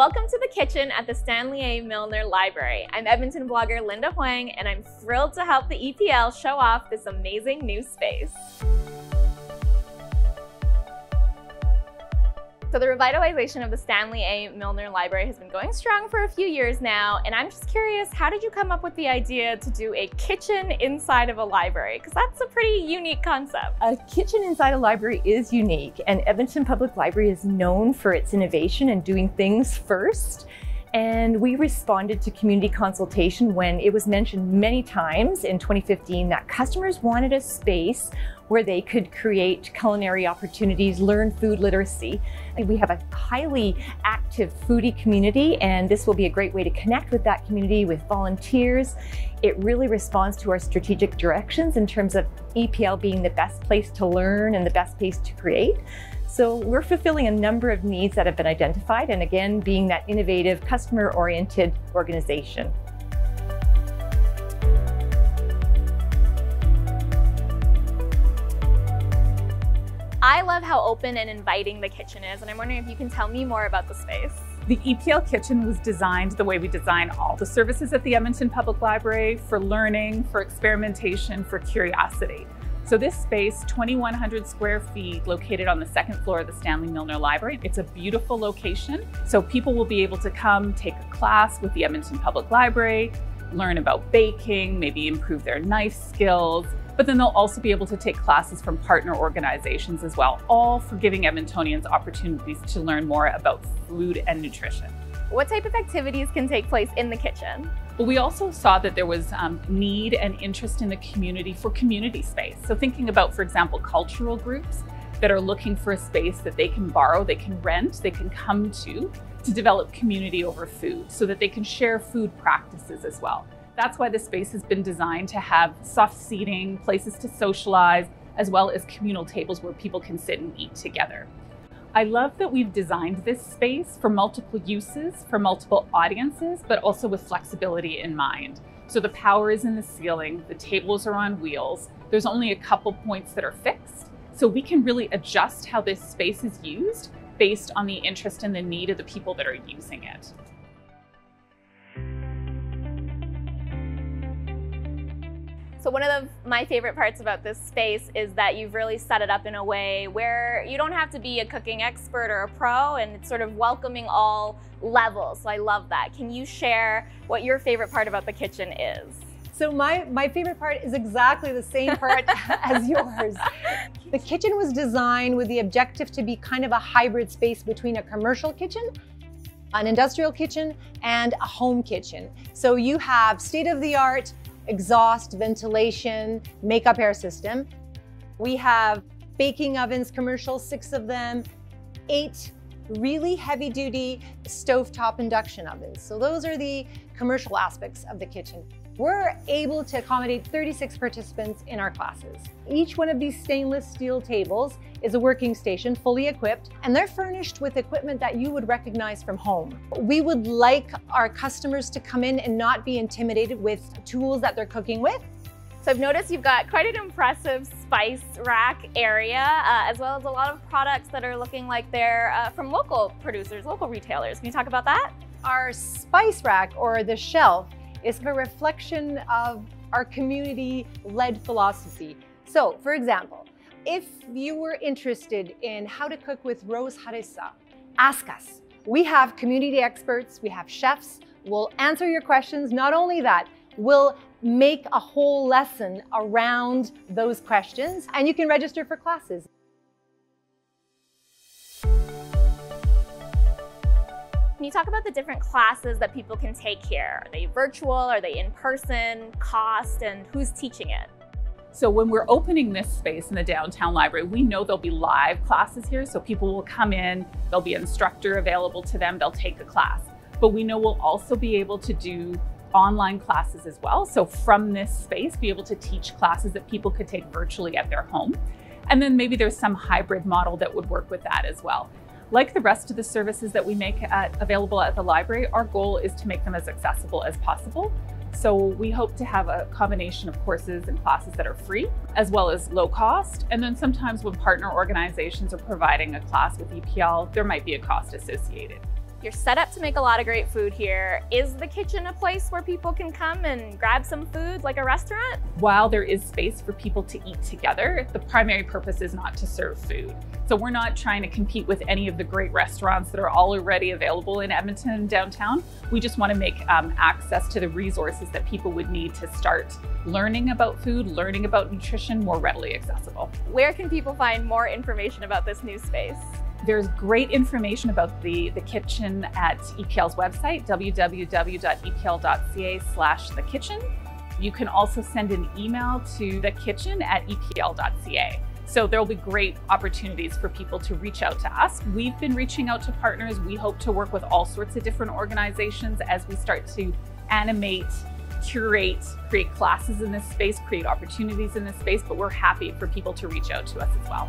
Welcome to the kitchen at the Stanley A. Milner Library. I'm Edmonton blogger Linda Hoang, and I'm thrilled to help the EPL show off this amazing new space. So the revitalization of the Stanley A. Milner Library has been going strong for a few years now, and I'm just curious, how did you come up with the idea to do a kitchen inside of a library? Because that's a pretty unique concept. A kitchen inside a library is unique, and Edmonton Public Library is known for its innovation and doing things first. And we responded to community consultation when it was mentioned many times in 2015 that customers wanted a space where they could create culinary opportunities, learn food literacy. And we have a highly active foodie community, and this will be a great way to connect with that community with volunteers. It really responds to our strategic directions in terms of EPL being the best place to learn and the best place to create. So we're fulfilling a number of needs that have been identified and again, being that innovative, customer-oriented organization. I love how open and inviting the kitchen is, and I'm wondering if you can tell me more about the space. The EPL kitchen was designed the way we design all the services at the Edmonton Public Library for learning, for experimentation, for curiosity. So this space, 2,100 square feet, located on the second floor of the Stanley Milner Library. It's a beautiful location. So people will be able to come take a class with the Edmonton Public Library, learn about baking, maybe improve their knife skills, but then they'll also be able to take classes from partner organizations as well, all for giving Edmontonians opportunities to learn more about food and nutrition. What type of activities can take place in the kitchen? But we also saw that there was um, need and interest in the community for community space. So thinking about, for example, cultural groups that are looking for a space that they can borrow, they can rent, they can come to, to develop community over food so that they can share food practices as well. That's why the space has been designed to have soft seating, places to socialize, as well as communal tables where people can sit and eat together. I love that we've designed this space for multiple uses, for multiple audiences, but also with flexibility in mind. So the power is in the ceiling, the tables are on wheels, there's only a couple points that are fixed. So we can really adjust how this space is used based on the interest and the need of the people that are using it. So one of the, my favorite parts about this space is that you've really set it up in a way where you don't have to be a cooking expert or a pro and it's sort of welcoming all levels. So I love that. Can you share what your favorite part about the kitchen is? So my, my favorite part is exactly the same part as yours. The kitchen was designed with the objective to be kind of a hybrid space between a commercial kitchen an industrial kitchen and a home kitchen. So you have state-of-the-art exhaust, ventilation, makeup air system. We have baking ovens, commercial, six of them, eight really heavy duty stovetop induction ovens. So those are the commercial aspects of the kitchen. We're able to accommodate 36 participants in our classes. Each one of these stainless steel tables is a working station, fully equipped, and they're furnished with equipment that you would recognize from home. We would like our customers to come in and not be intimidated with tools that they're cooking with. So I've noticed you've got quite an impressive spice rack area, uh, as well as a lot of products that are looking like they're uh, from local producers, local retailers. Can you talk about that? Our spice rack, or the shelf, is a reflection of our community-led philosophy. So, for example, if you were interested in how to cook with rose harissa, ask us. We have community experts, we have chefs, we'll answer your questions. Not only that, we'll make a whole lesson around those questions and you can register for classes. Can you talk about the different classes that people can take here? Are they virtual? Are they in person? Cost and who's teaching it? So when we're opening this space in the downtown library, we know there'll be live classes here. So people will come in, there'll be an instructor available to them, they'll take a class. But we know we'll also be able to do online classes as well. So from this space, be able to teach classes that people could take virtually at their home. And then maybe there's some hybrid model that would work with that as well. Like the rest of the services that we make at, available at the library, our goal is to make them as accessible as possible. So we hope to have a combination of courses and classes that are free, as well as low cost. And then sometimes when partner organizations are providing a class with EPL, there might be a cost associated. You're set up to make a lot of great food here. Is the kitchen a place where people can come and grab some food like a restaurant? While there is space for people to eat together, the primary purpose is not to serve food. So we're not trying to compete with any of the great restaurants that are already available in Edmonton downtown. We just want to make um, access to the resources that people would need to start learning about food, learning about nutrition more readily accessible. Where can people find more information about this new space? There's great information about the, the kitchen at EPL's website, www.epl.ca slash the kitchen. You can also send an email to the kitchen at epl.ca. So there will be great opportunities for people to reach out to us. We've been reaching out to partners. We hope to work with all sorts of different organizations as we start to animate, curate, create classes in this space, create opportunities in this space, but we're happy for people to reach out to us as well.